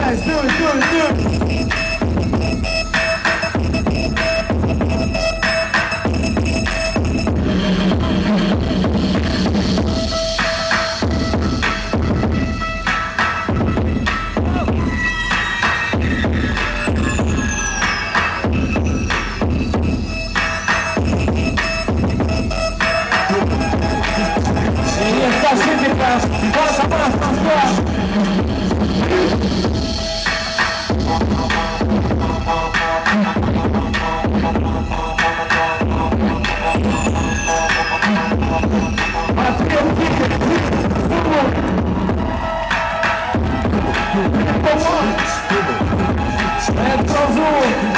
best. Do it, do it, do it. Pomoc! Let's go!